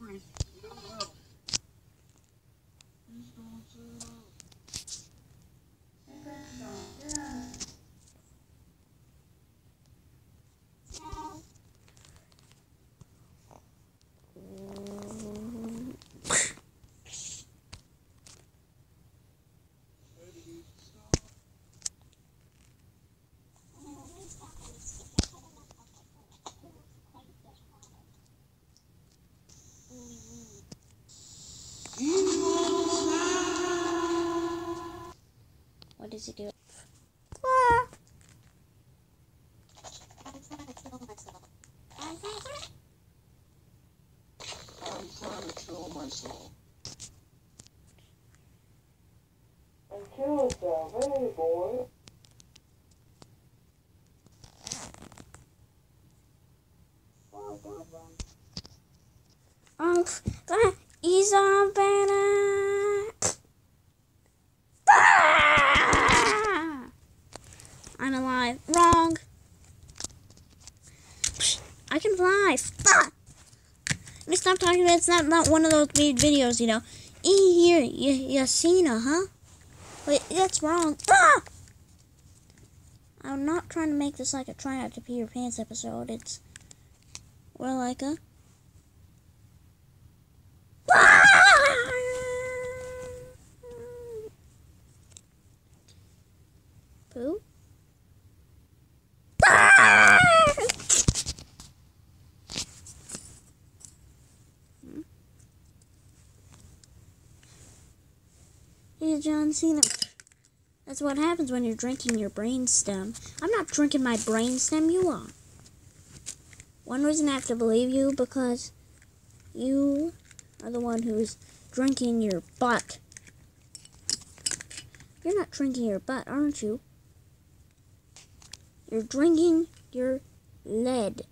Christ. Does he do? Ah. I'm trying to kill myself. And kill yourself, hey boy. Um, he's on banner. Ah! I'm alive. Wrong. I can fly. Fuck. Let me stop talking about it's not, not one of those weird videos, you know. E here, Yasina, huh? Wait, that's wrong. Ah! I'm not trying to make this like a try not to pee your pants episode. It's more like a Pooh? Hey, John Cena. That's what happens when you're drinking your brain stem. I'm not drinking my brain stem, you are. One reason I have to believe you because you are the one who's drinking your butt. You're not drinking your butt, aren't you? You're drinking your lead.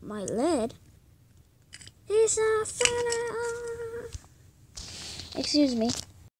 My lead? It's a fella. Excuse me.